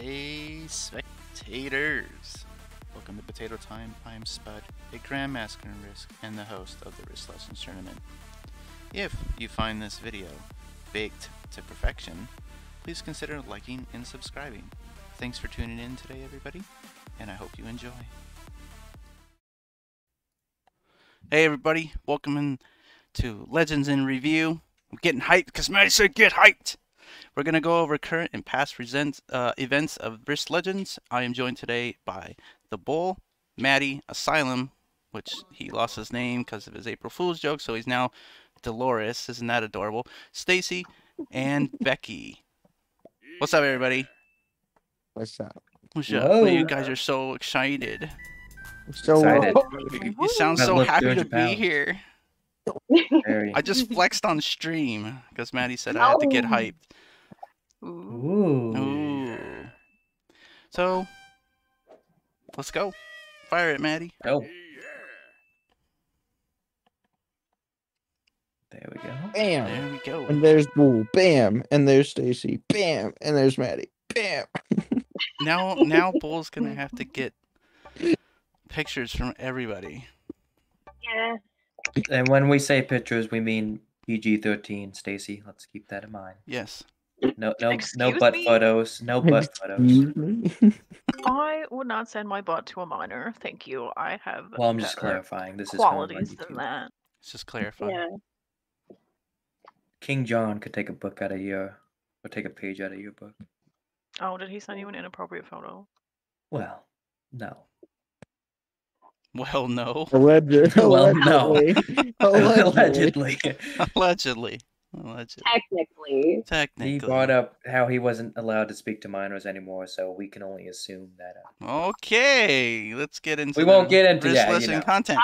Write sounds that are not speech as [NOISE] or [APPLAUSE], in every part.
Hey, spectators! Welcome to Potato Time. I am Spud, a Grandmaster in Risk and the host of the Risk Legends Tournament. If you find this video baked to perfection, please consider liking and subscribing. Thanks for tuning in today, everybody, and I hope you enjoy. Hey, everybody! Welcome in to Legends in Review. I'm getting hyped because Matty said get hyped! We're going to go over current and past present, uh, events of Risk Legends. I am joined today by The Bull, Matty, Asylum, which he lost his name because of his April Fool's joke, so he's now Dolores. Isn't that adorable? Stacey and [LAUGHS] Becky. What's up, everybody? What's up? What's up? Whoa. You guys are so excited. So Excited. You sound I so happy to 200 be here. [LAUGHS] Very. I just flexed on stream because Matty said I had to get oh. hyped. Ooh. Ooh. So, let's go. Fire it, Matty. Oh. There we go. bam, There we go. and there's Bull, bam, and there's Stacey, bam, and there's Matty, bam. [LAUGHS] Now, now Bull's gonna have to get pictures from everybody. Yeah. And when we say pictures, we mean PG-13. Stacey, let's keep that in mind. Yes. No, no, no butt me? photos. No butt [LAUGHS] photos. Me? [LAUGHS] I would not send my butt to a minor. Thank you. I have Well, I'm just clarifying. This is qualities than that. Let's just clarifying. Yeah. King John could take a book out of your, or take a page out of your book. Oh, did he send you an inappropriate photo? Well, no. Well, no. Alleged- [LAUGHS] Well, no. allegedly. Allegedly. [LAUGHS] Allegedly. Allegedly. Allegedly. Technically. He Technically. brought up how he wasn't allowed to speak to minors anymore, so we can only assume that. Uh, Okay, let's get into. We won't get into risk that, you know. content.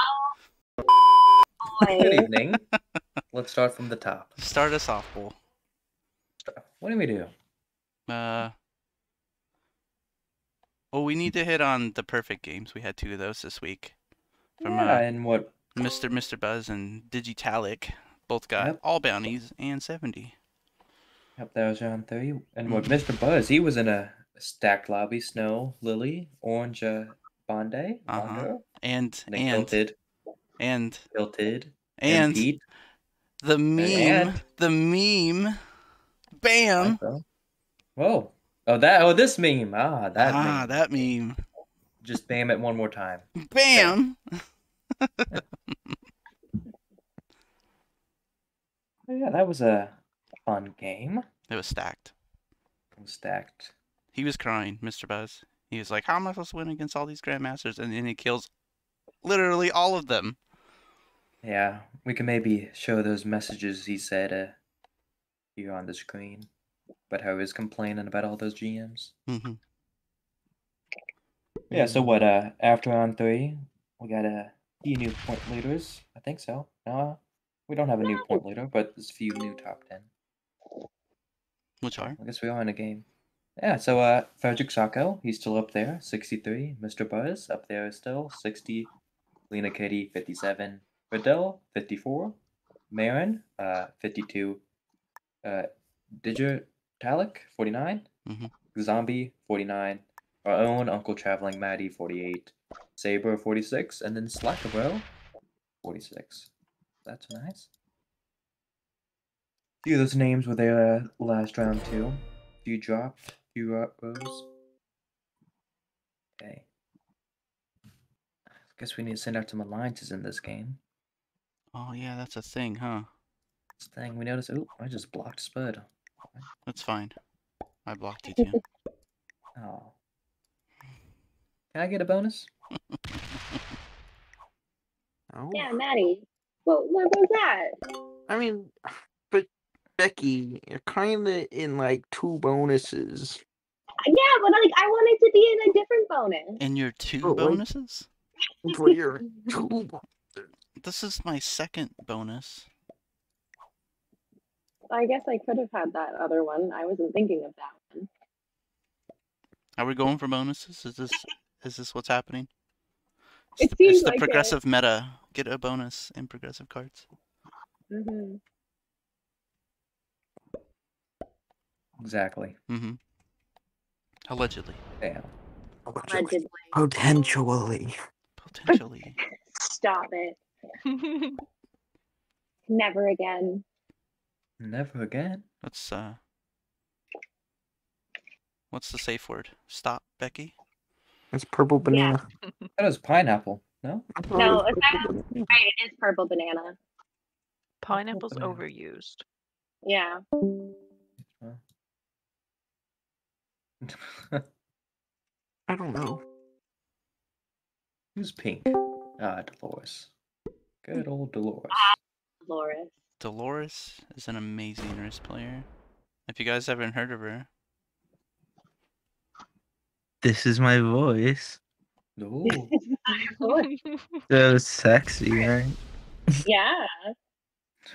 good evening. Let's start from the top. Start us off, Bull. What do we do? Uh. Well, we need to hit on the perfect games. We had two of those this week. From yeah, uh, and what? Mr. Mr. Buzz and Digitalic. Both got Yep. all bounties and 70. Yep, that was round three. And what? Mr. Buzz, he was in a stacked lobby: Snow, Lily, Orange, uh, Bondi, Uh-huh. Bondo, And, and and, Tilted, and, Tilted, and, the meme, and- the meme, bam. Whoa! Oh, that. Oh, this meme. Ah, that ah, meme. that meme. Just bam it one more time. Bam. [LAUGHS] Oh, yeah, that was a fun game. It was stacked. It was stacked. He was crying, Mr. Buzz. He was like, How am I supposed to win against all these Grandmasters? And then he kills literally all of them. Yeah, we can maybe show those messages he said uh, here on the screen. But how he was complaining about all those GMs. hmm Yeah, so what, uh, after round three, we got a few new point leaders. I think so. No, we don't have a new point leader, but there's a few new top 10. Which are? I guess we are in a game. Yeah, so, uh, Frederick Sacco, he's still up there, 63. Mr. Buzz, up there still, 60. Lena Kitty, 57. Riddell, 54. Marin, uh, 52. Uh, Digitalic, 49. Mhm. Zombie, 49. Our own Uncle Traveling Matty, 48. Saber, 46. And then Slacker Bro, 46. That's nice. A few of those names were there last round too. Few dropped, few uh, rose. Okay. I guess we need to send out some alliances in this game. Oh, yeah, that's a thing, huh? This thing we noticed. Oh, I just blocked Spud. That's fine. I blocked you too. [LAUGHS] Oh. Can I get a bonus? [LAUGHS] Oh, Yeah, Matty. What, what was that? I mean, but Becky, you're kind of in like two bonuses. Uh, yeah, but like I wanted to be in a different bonus. And your two Oh, bonuses? For your two. This is my second bonus. I guess I could have had that other one. I wasn't thinking of that one. Are we going for bonuses? Is this is this what's happening? It It's, the- seems it's the like it. progressive meta. Get a bonus in progressive cards. Mm-hmm. Exactly. Mm-hmm. Allegedly. Damn. Allegedly. Potentially. Potentially. [LAUGHS] Stop it. [LAUGHS] Never again. Never again. Let's uh. What's the safe word? Stop, Becky. It's purple banana. [LAUGHS] That was pineapple. No. No, it's not- Right, it is purple banana. Pineapple's banana. overused. Yeah. [LAUGHS] I don't know. Who's pink? Ah, Dolores. Good old Dolores. Dolores. Dolores is an amazing Risk player. If you guys haven't heard of her, This is my voice. Ooh. So [LAUGHS] sexy, right? yeah.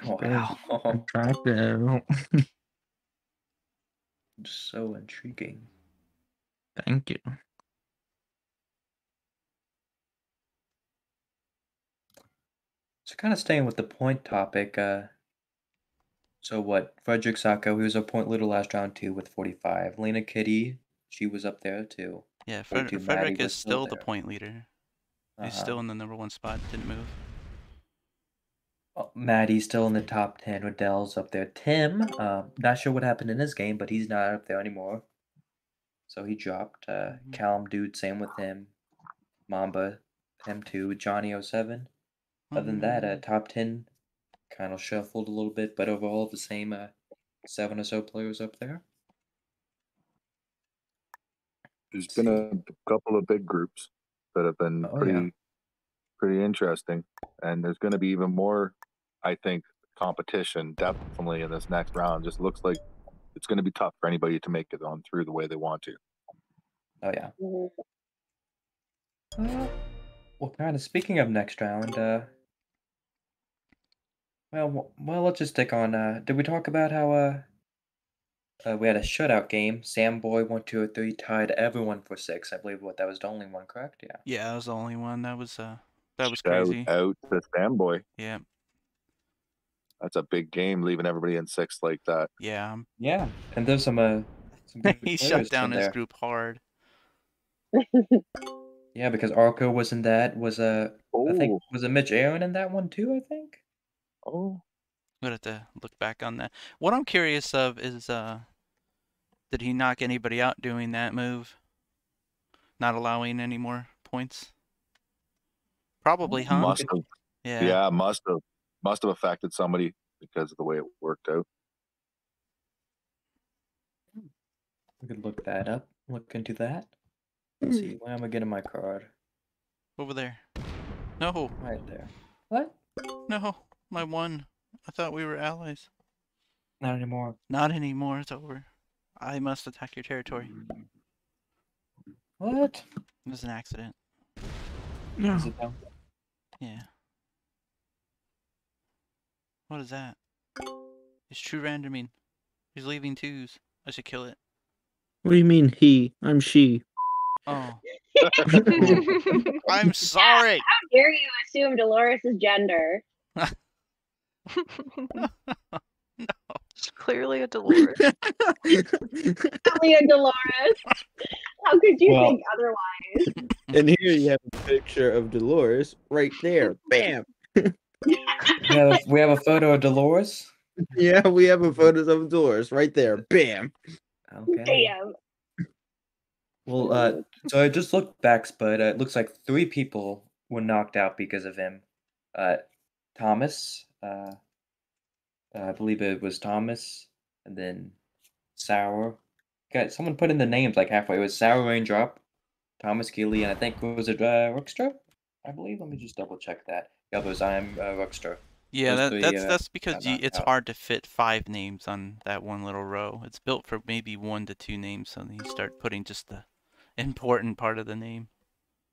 Wow. [LAUGHS] Attractive. [LAUGHS] so intriguing. Thank you. So kind of staying with the point topic, uh so what, Frederick Sacco, he was a point leader last round too with 45. Lena Kitty, she was up there too. yeah, Fred- Frederick Maddie is still still the point leader. He's Uh-huh. still in the number one spot. Didn't move. Oh, Matty's still in the top 10. Riddell's up there. Tim, um, not sure what happened in his game, but he's not up there anymore. So he dropped. Uh, Mhm. Callum Dude, same with him. Mamba, him too. Johnny 07. Other than that, uh, top 10 kind of shuffled a little bit, but overall the same uh, seven or so players up there. There's been a couple of big groups that have been Oh, pretty yeah. pretty interesting, and there's going to be even more. I think competition definitely in this next round. Just looks like it's going to be tough for anybody to make it on through the way they want to. Oh, yeah. Mhm. Uh, well, kind of speaking of next round, uh, well, well, let's just stick on. Uh, did we talk about how uh, we had a shutout game? Sam Boy one, two, or three tied everyone for six. I believe what that was the only one, correct? Yeah. Yeah, that was the only one. That was uh, that was Shout crazy. out to Fanboy. Yeah, That's a big game, leaving everybody in six like that. yeah. Yeah, and there's some uh, some [LAUGHS] he shut down his there. group hard. [LAUGHS] Yeah, because Arco was in that. Was uh, I think Oh, was it Mitch Aaron in that one too? I think. oh, We'd have to look back on that. What I'm curious of is, uh, did he knock anybody out doing that move? Not allowing any more points? Probably, huh? must have. Yeah. Yeah, must have. Must have affected somebody because of the way it worked out. We could look that up. Look into that. Let's see. [CLEARS THROAT] Where am I getting my card? Over there. No, Right there. What? no, my one. I thought we were allies. Not anymore. Not anymore. It's over. I must attack your territory. What? It was an accident. No. Is it now? Yeah. What is that? It's true randoming. He's leaving twos. I should kill it. What do you mean he? I'm she. Oh. [LAUGHS] I'm sorry. How dare you assume Dolores' gender? [LAUGHS] It's clearly a Dolores. Only a Dolores. How could you Well- think otherwise? and here you have a picture of Dolores right there. Bam. [LAUGHS] We have, a, we have a photo of Dolores. Yeah, we have a photo of Dolores right there. Bam. Okay. Damn. Well, uh, so I just looked back, but uh, it looks like three people were knocked out because of him. Uh, Thomas, uh, I believe it was Thomas, and then Sour. Got someone put in the names like halfway. It was Sour Raindrop, Thomas Keeley, and I think it was it uh, Rookster? I believe. Let me just double check that. Yeah, I'm uh, Rookster. Yeah, that, three, that's uh, that's because you, it's out. hard to fit five names on that one little row. It's built for maybe one to two names, so then you start putting just the important part of the name.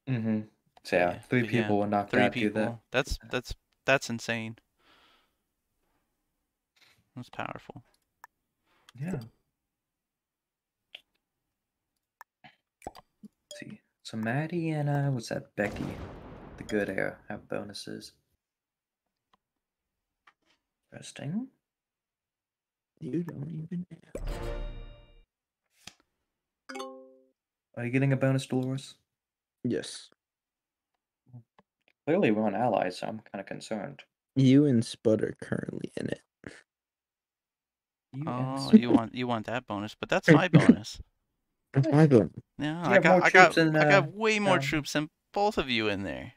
Mm-hmm. So yeah, Yeah, three but yeah, people were knocked Three out people. that. That's that's that's insane. That's powerful. Yeah. Let's see. So Matty and uh what's that Becky, the good air, have bonuses. Interesting. You don't even know. Are you getting a bonus, Dolores? Yes. Clearly, we're on allies, so I'm kind of concerned. You and Spud are currently in it. You Oh, you want you want that bonus, but that's my [LAUGHS] bonus. That's my button. Yeah, I got I got troops than, I uh, got way more troops than both of you in there.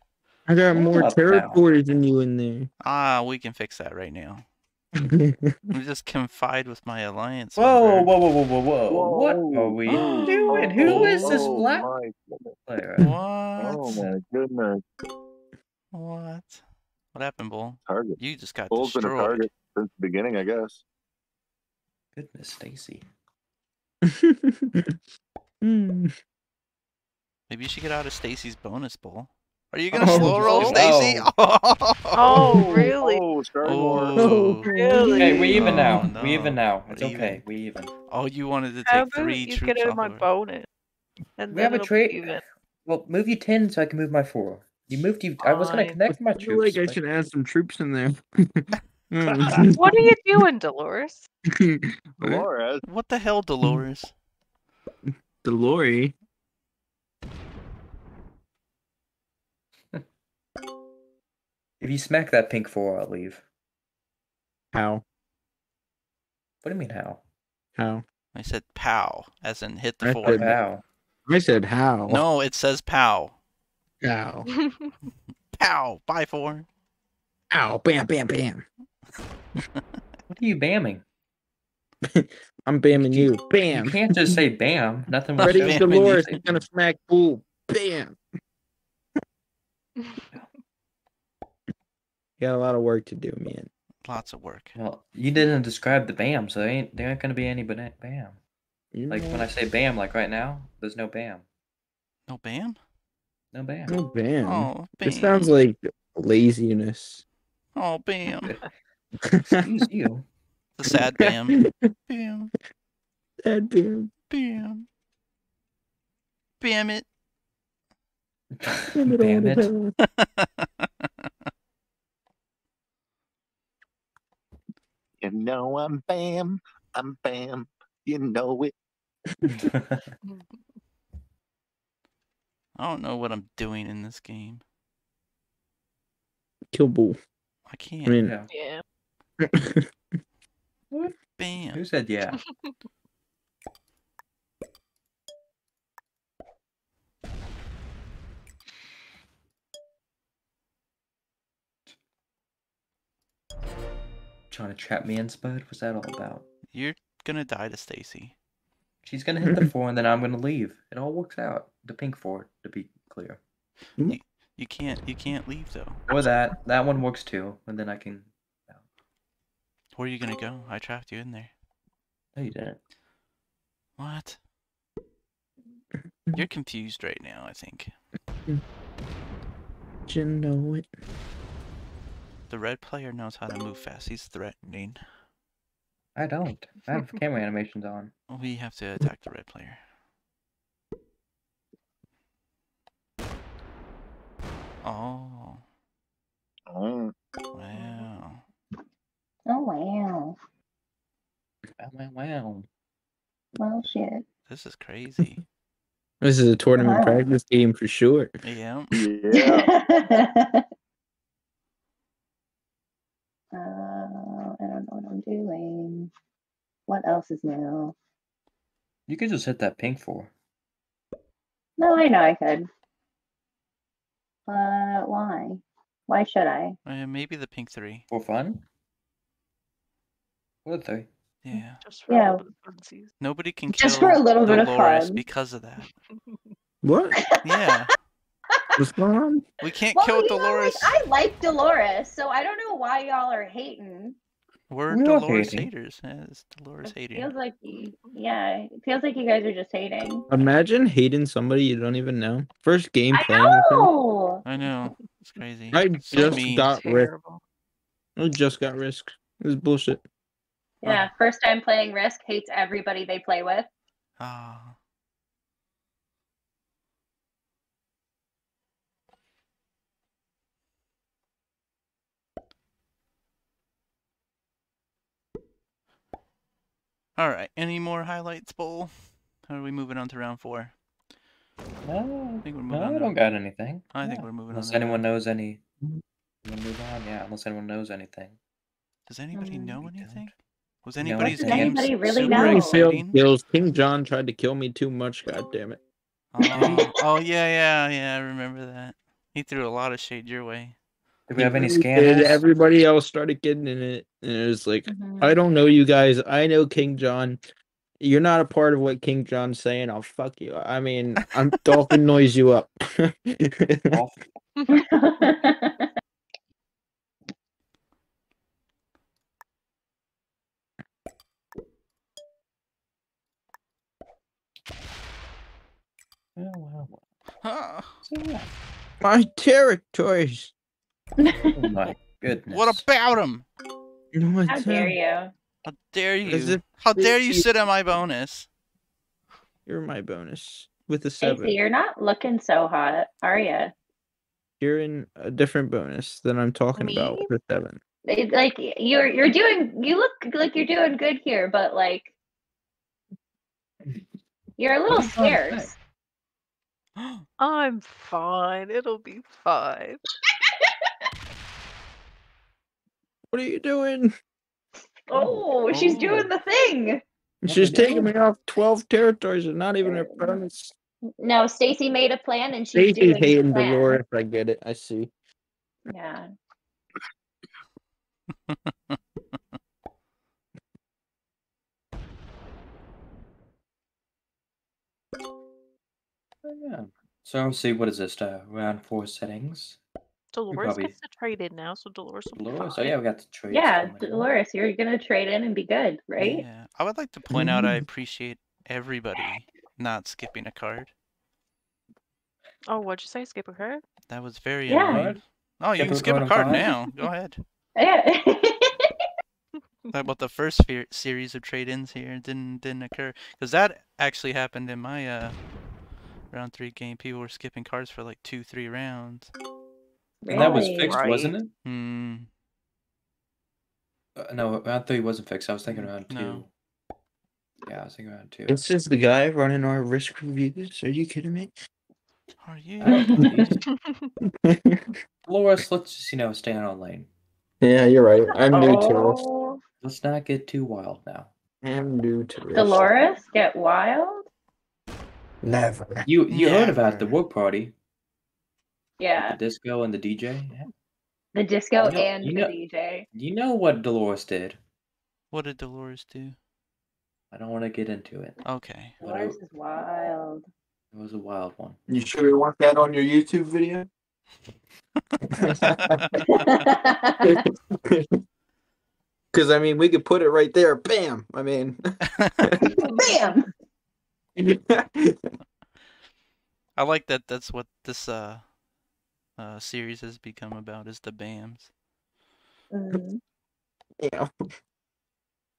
I got more up now. territories than you in there. Ah, we can fix that right now. [LAUGHS] We just confide with my alliance. Whoa, member. whoa, whoa, whoa, whoa, whoa! What are we doing? Who is this Oh black my goodness. player? What? Oh my goodness. What? What happened, Bull? Target. You just got Bull's been a target since the beginning, I guess. Goodness, Stacey. [LAUGHS] Hmm. Maybe you should get out of Stacey's bonus, Bull. Are you gonna Oh, slow roll no. Stacey? Oh, [LAUGHS] [LAUGHS] really? Oh, Starmore. Oh. Really? Okay, we even Oh, now. We even now. We're It's okay. We even. Oh, you wanted to How take about three you troops get out off my of bonus? And We have a it'll be trait. even. Well, move you ten so I can move my four. You moved you. I was gonna Fine. connect my I feel like I should add some troops in there. Mm. What are you doing, Dolores? [LAUGHS] Dolores. What the hell, Dolores? [LAUGHS] Delori. If you smack that pink four, I'll leave. How? What do you mean how? How? I said pow, as in hit the I four. said- How? I said how. No, it says pow. How? [LAUGHS] Pow. Bye four. Ow. Bam, bam, bam. What are you bamming? [LAUGHS] I'm bamming you. Bam. You Bam. can't just say bam. Nothing Ready show. Bamming Dolores you. is gonna smack bull. Bam. [LAUGHS] Got a lot of work to do, man. Lots of work. Well, you didn't describe the bam, so there ain't there ain't gonna be any bana- bam. You Like know when I say bam, like right now, there's no bam. No bam? No bam. No bam. Oh, bam. It sounds like laziness. Oh, bam. [LAUGHS] Excuse you. The sad bam. Bam. Sad bam. Bam. Bam it. Bam Bam all it. the time. [LAUGHS] You know I'm Bam. I'm Bam. You know it. I don't know what I'm doing in this game. Kill bull. I can't. I mean, yeah. yeah. Bam. Who said yeah? [LAUGHS] Trying to trap me in, Spud? What's that all about? You're gonna die to Stacey. She's gonna hit the four and then I'm gonna leave. It all works out. The pink four, to be clear. You can't. You can't leave though. Or that. That one works too. And then I can. Where are you gonna go? I trapped you in there. No, you didn't. What? Mm-hmm. You're confused right now. I think you know it. the red player knows how to move fast. He's threatening. I don't. I have camera animations on. [LAUGHS] We have to attack the red player. Oh, Oh, wow. Oh wow. Wow, wow, wow. Well shit. This is crazy. [LAUGHS] This is a tournament Wow. practice game for sure. Yeah. [LAUGHS] yeah. [LAUGHS] uh, I don't know what I'm doing. What else is new? You could just hit that pink four. No, I know I could. But why? Why should I? Uh, maybe the pink three. For fun? What are they? Yeah. Just for Yeah. a little bit. Nobody can Just kill for a little bit of Dolores fun. because of that. [LAUGHS] What? Yeah. What's going on? We can't Well, kill you know, like, Dolores. I like Dolores, so I don't know why y'all are hating. We're We are Dolores hating. haters. Yeah, it's Dolores It hating. feels like, yeah, it feels like you guys are just hating. Imagine hating somebody you don't even know. First game I playing with him. know. I know. It's crazy. I So just mean. got risk. Terrible. I just got risk. This is bullshit. Yeah, first time playing Risk, hates everybody they play with. Ah. All right. Any more highlights, Bull? How are we moving on to round four? No, I think we're moving no, on. I don't got anything. I think we're moving Unless on. to anyone that. knows any. Move on? Yeah, unless anyone knows anything. Does anybody Mm, know we don't. anything? Was anybody's does games anybody really super know? Springfield exciting? kills. King John tried to kill me too much. God damn it. Oh, [LAUGHS] oh yeah, yeah, yeah. I remember that. He threw a lot of shade your way. Did we have any He did. scandals? Everybody else started getting in it, and it was like, Mhm. I don't know you guys. I know King John. You're not a part of what King John's saying. I'll fuck you. I mean, I'm [LAUGHS] dolphin noise you up. [LAUGHS] Off- Oh, wow. Huh. So, yeah. My territories. Oh my [LAUGHS] goodness. What about him? My How dare ter- you? How dare you? if How dare you you- sit on my bonus? You're my bonus with a seven. Stacey, you're not looking so hot, are you? You're in a different bonus than I'm talking about with a seven. It's like you're you're doing you look like you're doing good here, but like you're a little What are you trying to say? scarce. [GASPS] I'm fine. It'll be fine. What are you doing? Oh, she's Oh. doing the thing. She's taking me off 12 territories and not even her bonus. No, Stacey made a plan and she's Stacey's doing the hating plan. Dolores. I get it. I see. Yeah. [LAUGHS] yeah. So, I see, what is this? Uh, round four settings. Dolores probably- gets to trade in now, so Dolores will Dolores. Oh, fine. yeah, we got the trades. Yeah, coming. Dolores, you're gonna trade in and be good, right? Yeah. I would like to point out I Mm. appreciate everybody not skipping a card. Oh, what'd you say? Skip a card? That was very Yeah. annoying. Oh, you Skip can skip a card card now. Go ahead. [LAUGHS] Yeah. Talk about the first series of trade-ins here didn't didn't occur because that actually happened in my uh round three game. People were skipping cards for like two, three rounds. And that was fixed, Right. wasn't it? Hmm. Uh, no, round three wasn't fixed. I was thinking round two. No. Yeah, I was thinking round two. This is the guy running our risk reviews. Are you kidding me? Are you? I Dolores, [LAUGHS] let's just, you know, stay on our lane. yeah, you're right. I'm new to this. Oh, Let's not get too wild now. I'm new to this. Dolores, get wild. Never. You you heard about the Never. work party, Yeah, the disco and the DJ. Yeah. the disco You know- and you the know- DJ. You know what Dolores did. What did Dolores do? I don't want to get into it. Okay. But Dolores it, is wild. it was a wild one. You sure you want that on your YouTube video? [LAUGHS] [LAUGHS] Because I mean, we could put it right there. Bam. I mean, [LAUGHS] Bam. I like that. That's what this uh, uh series has become about is the BAMs. Mhm. yeah.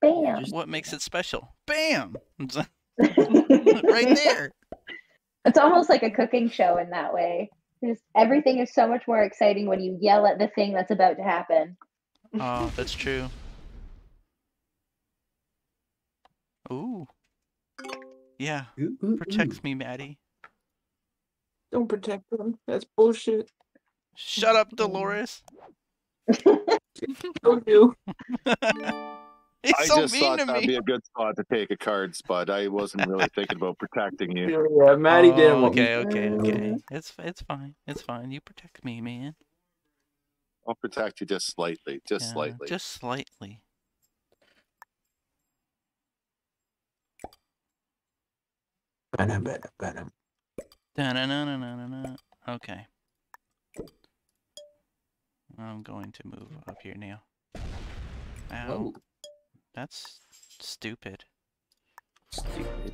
Bam. Just- What makes it special? Bam! [LAUGHS] right there. [LAUGHS] It's almost like a cooking show in that way. Just everything is so much more exciting when you yell at the thing that's about to happen. Oh, that's true. Ooh. Yeah, Ooh, ooh, ooh. protects me, Matty. Don't protect them. That's bullshit. Shut up, Dolores. Don't do. [LAUGHS] He's I so just mean thought that'd me. be a good spot to take a card spot. I wasn't really thinking about protecting you. [LAUGHS] Yeah, Matty didn't Oh, want okay, okay, okay. It's it's fine. It's fine. You protect me, man. I'll protect you just slightly, just Yeah, slightly. Just slightly. Okay. I'm going to move up here now. Ow. Whoa. That's stupid. Stupid.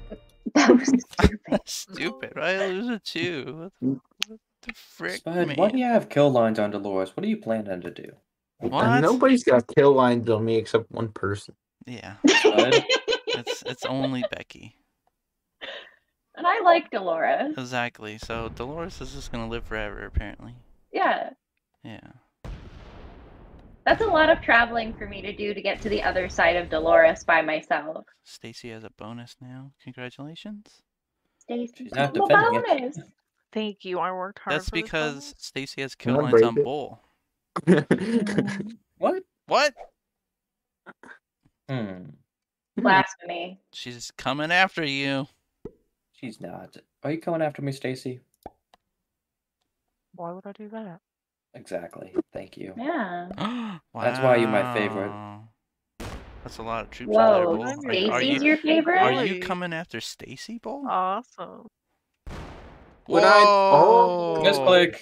That was [LAUGHS] stupid. [LAUGHS] stupid, right? I lose a two. What, what the frick, Spud, man? why do you have kill lines on Dolores? What are you planning to do? What? And nobody's got kill lines on me except one person. Yeah, it's it's only Becky. And I like Dolores. Exactly. So Dolores is just gonna live forever, apparently. Yeah. Yeah. That's a lot of traveling for me to do to get to the other side of Dolores by myself. Stacey has a bonus now. Congratulations. Stacey. She's not Double defending it. bonus. Thank you. I worked hard. That's for because Stacey has kill lines on it? bull. [LAUGHS] What? What? Hmm. Blasphemy. She's coming after you. She's not. Are you coming after me, Stacey? Why would I do that? Exactly. Thank you. Yeah. [GASPS] That's why you're my favorite. That's a lot of troops out there, Whoa. Are, are Stacey's you your favorite? are you coming after Stacey, Bull? Awesome. Would I- oh. Misclick.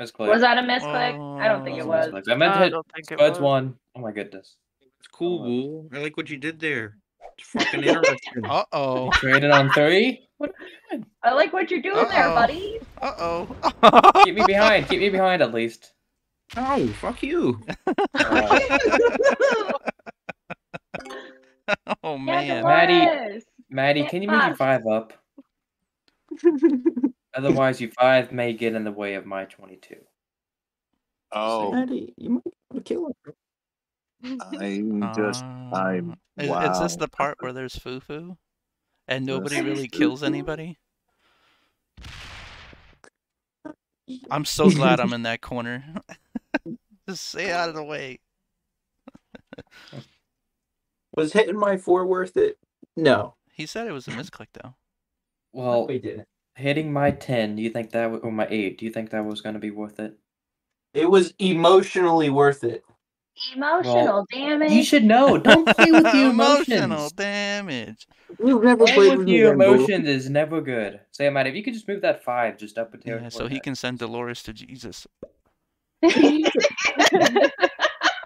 Misclick. Was that a misclick? I don't think it Oh. was. Misclick. I meant to I hit don't think it Spuds one. Oh my goodness. It's cool, oh, Bull. I like what you did there. It's fucking [LAUGHS] interesting. Uh oh. Traded on three. What are you doing? I like what you're doing there, Uh-oh. buddy. Uh oh. Keep me behind. Keep me behind at least. Oh, fuck you. Oh, [LAUGHS] oh Yeah, man. Matty. Dolores. Matty, can you move your five up? [LAUGHS] Otherwise, your five may get in the way of my twenty-two. Oh, Matty, you might want to kill him. I'm just. I'm. Uh, Is, is this the part where there's foo foo, and nobody really kills anybody? I'm so glad I'm [LAUGHS] in that corner. [LAUGHS] Just stay out of the way. [LAUGHS] Was hitting my four worth it? No. He said it was a misclick though. Well, we didn't. hitting my ten, do you think that, w- or my eight, do you think that was going to be worth it? It was emotionally worth it. Emotional damage. You should know. Don't play with your [LAUGHS] Emotional damage. You've never Playing played with with your emotions is never good. Say, Matt, if you could just move that five just up a tier. Yeah, so he that. can send Dolores to Jesus. [LAUGHS]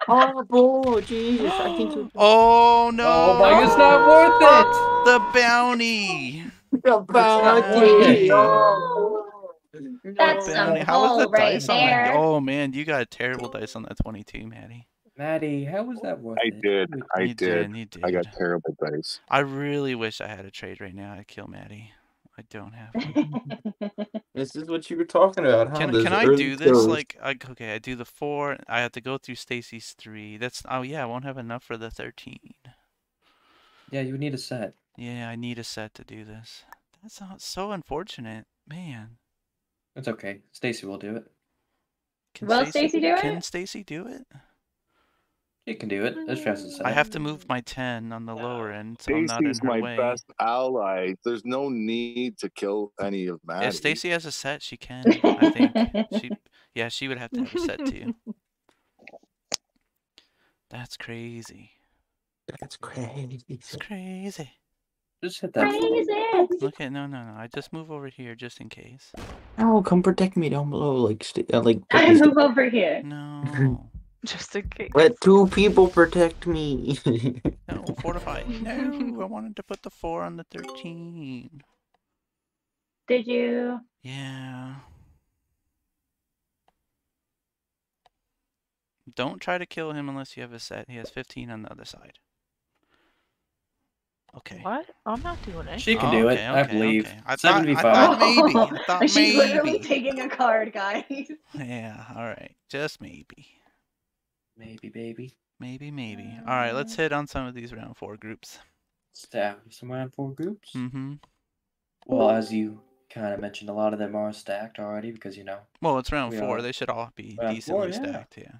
Oh, Bull, Jesus. I think [GASPS] oh, you. Oh no! Oh my, it's not worth it. The bounty. The bounty. Oh. That's [LAUGHS] The some bounty. How was the right dice on that? there. Oh man, you got a terrible dice on that 22, Matty. It. Matty, how was that worth I it? did. I you did. You did. I got terrible dice. I really wish I had a trade right now. I'd kill Matty. I don't have. one. [LAUGHS] This is what you were talking about, huh? Can Those can I do this? kills. Like, I, okay, I do the four. I have to go through Stacey's three. That's oh yeah, I won't have enough for the 13. Yeah, you would need a set. Yeah, I need a set to do this. That's not so unfortunate, man. It's okay. Stacey will do it. Can Will Stacey do it? Can? Stacey do it? She can do it. It's just a set. I have to move my 10 on the lower end, so I'm not in Stacey's her my way. best ally. There's no need to kill any of Matty. If Stacey has a set, she can. I think she. Yeah, she would have to have a set too. [LAUGHS] That's crazy. That's crazy. It's crazy. Just hit that. Crazy. Look at no, no, no. I just move over here just in case. Oh, come protect me down below, like, st- uh, like. I please move over here. No, [LAUGHS] [LAUGHS] Just in case. Let two people protect me. [LAUGHS] no, fortify. [LAUGHS] No, I wanted to put the four on the 13. Did you? Yeah. Don't try to kill him unless you have a set. He has 15 on the other side. Okay. What? I'm not doing it. She can Oh, do it. okay, I believe. okay. I thought, I thought maybe. I thought She's literally taking a card, guys. Yeah, alright. Just maybe. Maybe, baby. Maybe, maybe. Alright, let's hit on some of these round four groups. Stacked some round four groups. Mm-hmm. Well, as you kind of mentioned, a lot of them are stacked already because you know. Well, it's round four. are- They should all be Round four, decently yeah. stacked, yeah.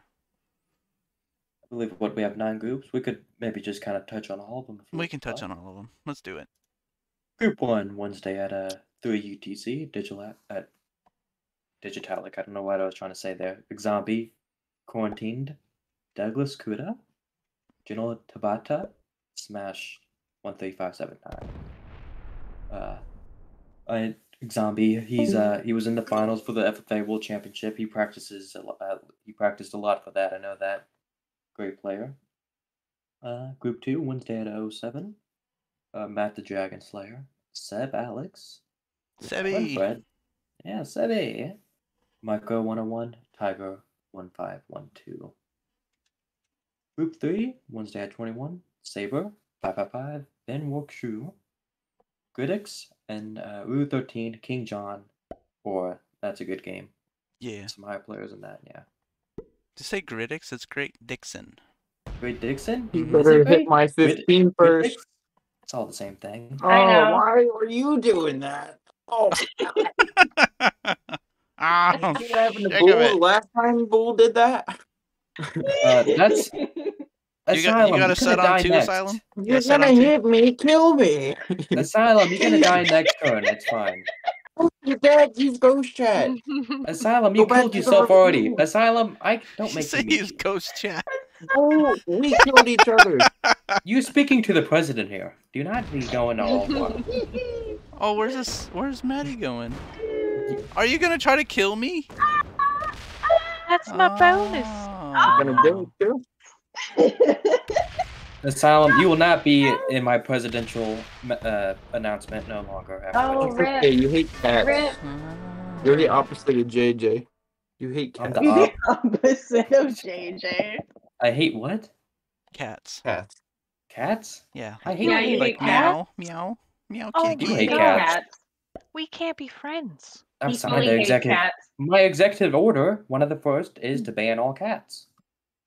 I believe what we have nine groups. We could maybe just kind of touch on all of them. We can touch on all of them. Let's do it. Group one Wednesday at uh three UTC digital at, at Digitalic. I don't know what I was trying to say there. Zombie, quarantined, Douglas Kuda, General Tabata, Smash one three five seven nine. Uh, I Zombie. He's uh he was in the finals for the FFA World Championship. He practices a lot. Uh, he practiced a lot for that. I know that. Great player. Uh, group two Wednesday at 07 uh, Matt the Dragon Slayer, Seb Alex, Sebby. Fred, yeah, Sebby, Micro 101, Tiger 1512. Group 3, Wednesday at 21, Saber, 555, Ben Workshoe, Gridix, and uh, Uru 13, King John, or That's a Good Game. Yeah. Some high players in that, yeah. To say Gridix, it's Great Dixon. Great Dixon? You better Is it hit my Grid- 15 Grid first. Dix? It's all the same thing. Oh, I know. why are you doing that? Oh, [LAUGHS] you having the shake bull last time Bull did that? Uh, that's [LAUGHS] You got- Asylum. got you're a set gonna on die too, next. Asylum? You're set gonna on two. hit me, kill me. Asylum, you're gonna die next [LAUGHS] turn. It's fine. Your dad used ghost chat. [LAUGHS] Asylum, you back killed to the yourself already. room. Asylum, I don't She make said me use ghost chat. Oh, we killed each other. you. You speaking to the president here. Do not be going all wild. Oh, where's this? Where's Matty going? Are you gonna try to kill me? That's my bonus. Oh. Gonna do it too. [LAUGHS] Asylum, you will not be in my presidential uh, announcement no longer. After Oh, what you- rip. Okay, you hate cats. Rip. You're the opposite of JJ. You hate I'm cats. the op- [LAUGHS] opposite of JJ. I hate what? Cats. cats. Cats? Yeah. I hate Yeah, you like hate cats? meow, meow, meow, Oh, kitty. You hate hate cats. We can't be friends. I've He signed fully the executive. cats. My executive order, one of the first, is to ban all cats.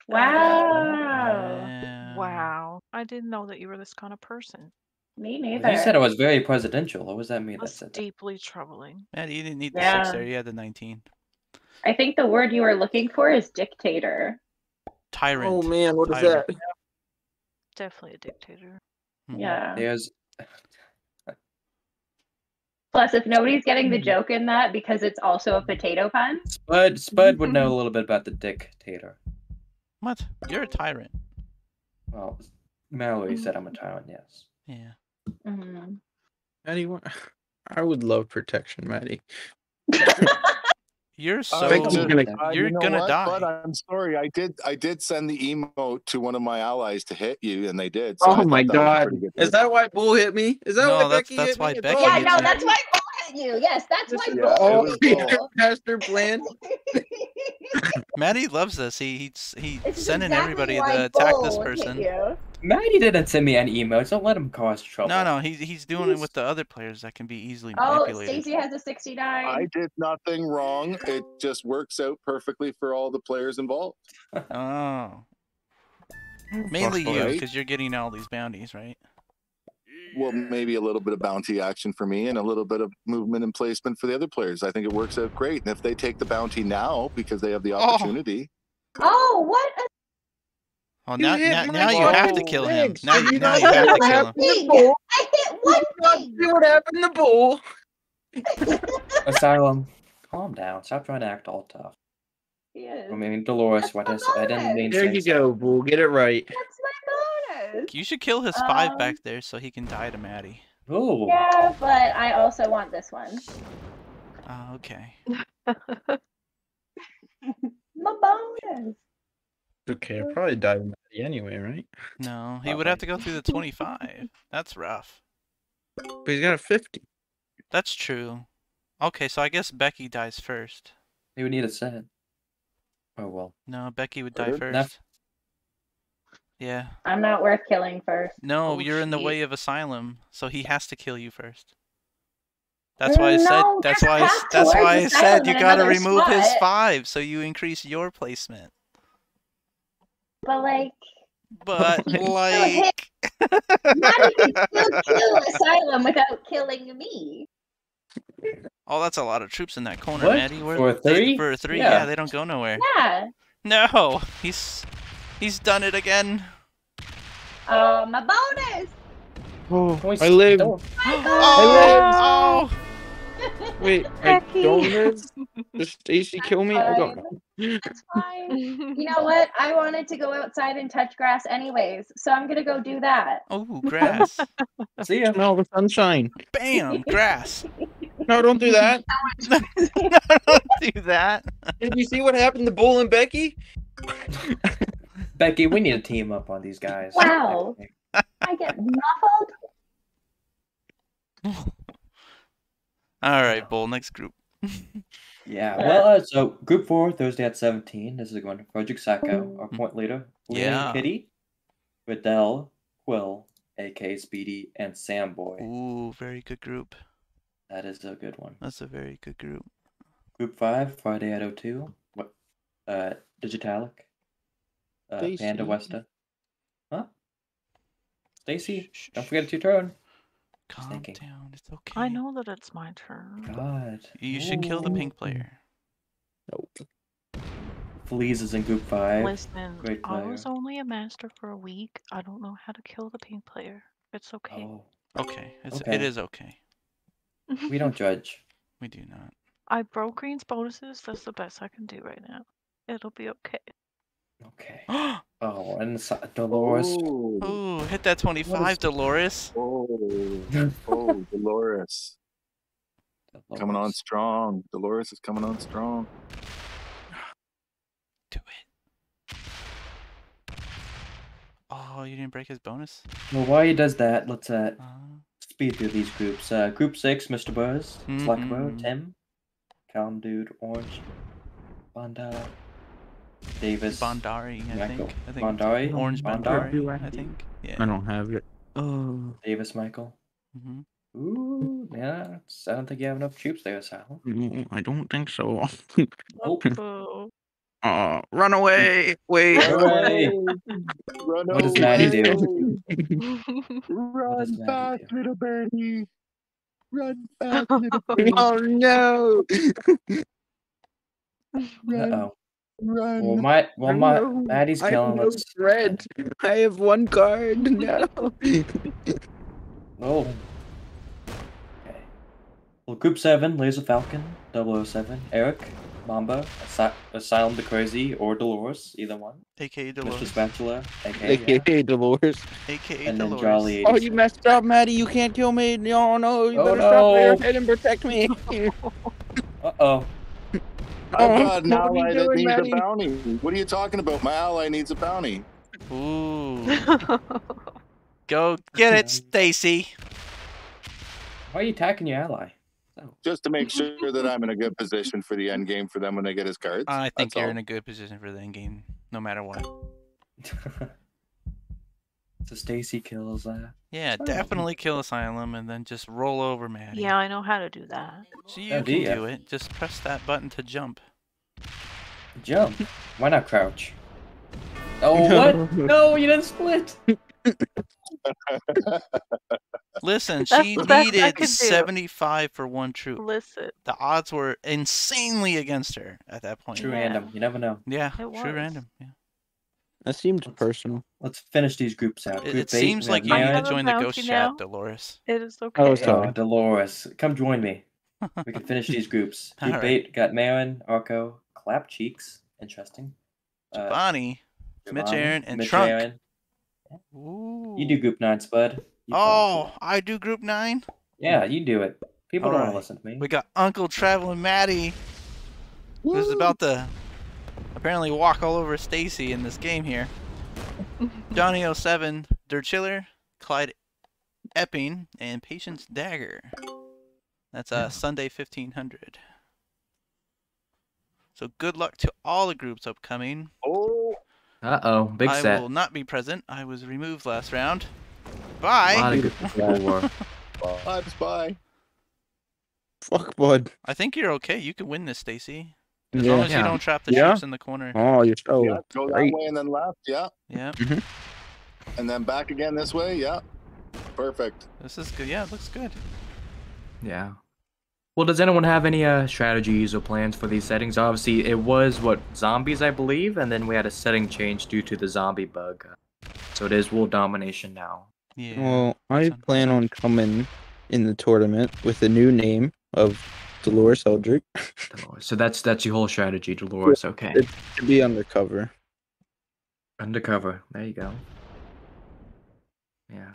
Wow. Yeah. Wow. I didn't know that you were this kind of person. Me neither. You said it was very presidential. What was that mean? That's that? deeply troubling. Matty, you didn't need the six Yeah. there. You had the 19. I think the word you were looking for is dictator. Tyrant. Oh man, what is Tyrant. that? Definitely a dictator. Mhm. Yeah. There's Plus, if nobody's getting the hmm. joke in that because it's also a potato pun, Spud. Spud would know hmm. a little bit about the dictator. What? You're a tyrant. Well, Mallory said I'm a hmm. tyrant. Yes. Yeah. mhm. Matty, [SIGHS] I would love protection, Matty. [LAUGHS] You're so. Becky's just- gonna- Uh, You're you know gonna what, die. But I'm sorry. I did. I did send the emote to one of my allies to hit you, and they did. so Oh thought my that was a god. pretty Is that why Bull hit me? Is that No, why that's- Becky that's hit why me? Becky yeah, hit no, you. that's why Bull you. Yes, that's This why is Bull all was hit Bull. you. master [LAUGHS] plan. [LAUGHS] Matty loves this. He he's he This is sending exactly everybody to attack this person. you. Matty didn't send me any emails. Don't let him cause trouble. No, no, he's he's doing it with the other players that can be easily Oh, manipulated. Stacey has a 69. I did nothing wrong. It just works out perfectly for all the players involved. Oh. [LAUGHS] Mainly you, because you're getting all these bounties, right? Well, maybe a little bit of bounty action for me and a little bit of movement and placement for the other players. I think it works out great. And if they take the bounty now because they have the Oh. opportunity, Oh, what a Oh, now hit now, now you have to kill him. Now you you now you have to kill him. happened? thing. Bull. I hit one thing. See what happened to Bull? [LAUGHS] Asylum. Calm down. Stop trying to act all tough. Yes, I mean, Dolores, what I That's. I didn't mean There you so. go, Bull. Get it right. that's my bonus. You should kill his five Um, back there so he can die to Matty. Ooh. Yeah, but I also want this one. Oh, okay. [LAUGHS] My bonus. Okay, I probably die with Matty anyway, right? No, he Oh, would have to go through the 25. [LAUGHS] That's rough. But he's got a 50. That's true. Okay, so I guess Becky dies first. You would need a set. Oh well. No, Becky would die Third? first. Nef- Yeah. I'm not worth killing first. No, Oh, you're in the way of Asylum, so he has to kill you first. That's mm, why I said. That's why. a I s- That's why I said you gotta another remove his five, so you increase your placement. But like, But [LAUGHS] hit- [LAUGHS] like, Matty can still kill Asylum without killing me. oh, that's a lot of troops in that corner, What? Matty. Where For a they- three? For three, Yeah. yeah, they don't go nowhere. Yeah. No, he's he's done it again. Um, oh, my bonus. Oh, Can we I s- live. don't- My [GASPS] Oh, oh, Wait, I Becky. don't live? [LAUGHS] Does Stacey kill me? I don't fine. know. That's fine. [LAUGHS] You know what? I wanted to go outside and touch grass anyways, so I'm gonna go do that. oh, grass. [LAUGHS] See ya. Smell the sunshine. Bam, grass. No, don't do that. no, don't do that. Did you see what happened to Bull and Becky? Becky, we need to team up on these guys. Wow. [LAUGHS] I get muffled. [LAUGHS] All right, Bull. Next group. [LAUGHS] Yeah. Well, uh, so group four, Thursday at 17. This is going to Frederick Sacco, our point leader. Lily Yeah. Kitty, Riddell, Quill, AK Speedy, and Sam Boy. Ooh, very good group. That is a good one. That's a very good group. Group five, Friday at 02. What? Uh, Digitalic. Uh, Panda Westa. Huh? Stacey, don't forget it's your turn. Calm thinking. down. It's okay. I know that it's my turn. God. You should kill the pink player. Nope. Fleas is in group five. Listen, great I was only a master for a week. I don't know how to kill the pink player. It's okay. Oh, Okay, it's, Okay. is okay. we don't [LAUGHS] judge. We do not. I broke Green's bonuses. That's the best I can do right now. It'll be okay. Okay. [GASPS] oh, and Sa- Dolores. Oh, hit that 25, Dolores. oh, oh, Dolores. [LAUGHS] Coming on strong. Dolores is coming on strong. Do it. Oh, you didn't break his bonus? Well, while he does that, let's uh, Uh, speed through these groups. Uh, group six, Mr. Buzz, Sluckbo, Mhm. Tim, Calm Dude, Orange, Banda, Davis, Bondari, I Michael. think. I think Bondari, Orange Bondari, Bondari, I think. Yeah. I don't have it. Oh, Davis, Michael. Mm -hmm. Ooh, yeah. it's- I don't think you have enough troops there, Sal. no, I don't think so. Oh, Oh. Oh, run away! Wait. Run away. Run What does Matty do? Run does Matty back, do? little birdie. Run back, [LAUGHS] little birdie. oh no! Uh Run, oh. Run. Well, my well, my No, Matty's I have killing. no Let's. thread. I have one card. [LAUGHS] now. Oh. Okay. Well, Group 7, Laser Falcon, 007, Eric, Mamba, Asy- Asylum the Crazy, or Dolores, either one. AKA Dolores. Mr. Dolores. Spatula, aka. AKA Dolores. AKA And then Dolores. Jolly Oh, you messed up, Matty. You can't kill me. No, no. You Oh, better stop there no. and protect me. [LAUGHS] Uh oh. I've Oh, got an what are you ally that needs Matty? a bounty. What are you talking about? My ally needs a bounty. Ooh. Go get it, Stacey. Why are you attacking your ally? Oh. Just to make sure that I'm in a good position for the end game for them when they get his cards. I think That's you're all. in a good position for the end game, no matter what. [LAUGHS] so Stacey kills uh Yeah, definitely kill Asylum and then just roll over Matty. yeah, I know how to do that. So you Oh, can ya? do it. Just press that button to jump. jump. Why not crouch? [LAUGHS] Oh what? No, you didn't split. [LAUGHS] Listen, That's she the needed 75 for one troop. Listen, The odds were insanely against her at that point. True Yeah. random. You never know. Yeah, It true was. random. Yeah. That seems personal. Let's finish these groups out. It, Group it eight, seems like have you need to I have a join the bounty ghost now. chat, Dolores. it is okay. Oh, sorry. Oh, Dolores, come join me. We can finish these groups. [LAUGHS] Group Alright. eight got Marin, Arco, Clap Cheeks. Interesting. Uh, Bonnie. Mitch Aaron, and Mitch Trunk. Aaron. Ooh. You do Group nine, Spud. You Oh, I do group nine. yeah, you do it. People don't want to listen to me. We got Uncle Traveling Matty, who's Woo! about to apparently walk all over Stacey in this game here. [LAUGHS] Johnny 07, Der Chiller, Clyde Epping, and Patience Dagger. That's uh, Sunday 1500. So good luck to all the groups upcoming. Oh, Uh oh, big I set. will not be present. I was removed last round. Bye. A lot Bye. of good [LAUGHS] people were. vibes by. Fuck, bud. I think you're okay. You can win this, Stacey. As Yeah. long as you don't trap the Yeah? troops in the corner. Oh, you're so yeah, go that way and then left. Yeah, Yeah, and then back again this way. Yeah, perfect. this is good. Yeah, it looks good. Yeah. Well, does anyone have any uh, strategies or plans for these settings? Obviously, it was what zombies, I believe, and then we had a setting change due to the zombie bug. So it is world domination now. Yeah. Well, I plan on coming in the tournament with a new name of Dolores Eldrick Dolores. So that's that's your whole strategy, Dolores. Okay. It- to be undercover. Undercover. There you go. Yeah.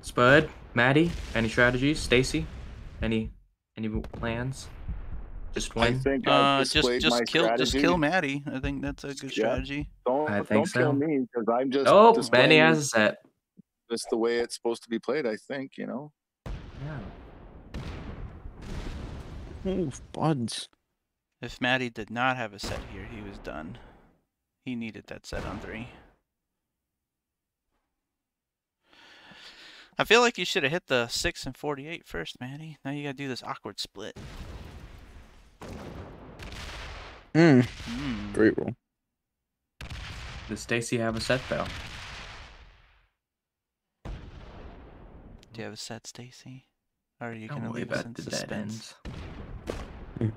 Spud, Matty, any strategies? Stacey, any any plans? Just I think Uh, just just my kill just kill Matty. I think that's a good Yeah. strategy. Don't I don't think kill me because I'm just. Oh, displaying Benny has a set. That's the way it's supposed to be played. I think you know. Yeah. Oh, buds. If Matty did not have a set here, he was done. He needed that set on three. I feel like you should have hit the 6 and 48 first, Matty. Now you gotta do this awkward split. Hmm. Mm. Great roll. Does Stacey have a set though? Do you have a set, Stacey? Or are you Don't gonna leave us about in the dead suspense? ends. Ooh.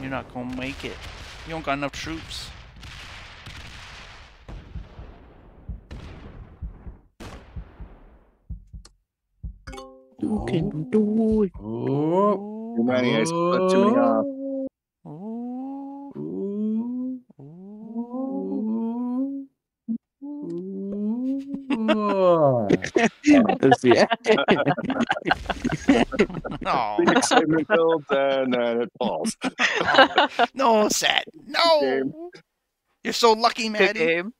You're not gonna make it. You don't got enough troops. You can do it. Oh. Too many. Oh. I split too many off. That's- yeah. Aw. The excitement builds and then it falls. [LAUGHS] no, Sat. No. Game. You're so lucky, Good Matty. game.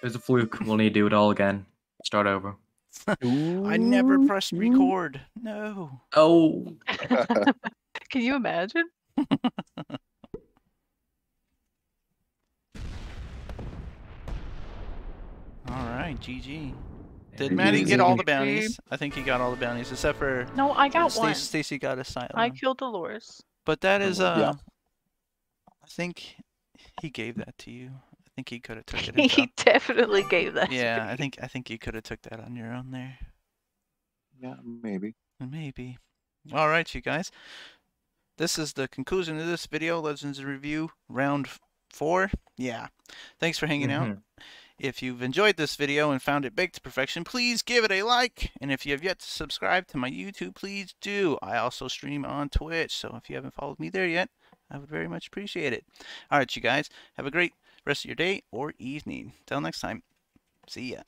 There's a fluke. We'll need to do it all again. Start over. I never pressed record. No. Oh. [LAUGHS] Can you imagine? [LAUGHS] All right, GG. Did GG. Matty get all the bounties? I think he got all the bounties, except for No, I got Stacey, one. Stacey got asylum. I killed Dolores. But that is uh Yeah. I think he gave that to you. I think he could have took it [LAUGHS] he definitely gave that. Yeah, me. I think I think you could have took that on your own there. yeah, maybe. Maybe. All right, you guys. This is the conclusion of this video, Legends Review, round four. Yeah. Thanks for hanging out. If you've enjoyed this video and found it baked to perfection, please give it a like. And if you have yet to subscribe to my YouTube, please do. I also stream on Twitch, so if you haven't followed me there yet, I would very much appreciate it. All right, you guys, have a great rest of your day or evening. Till next time, see ya.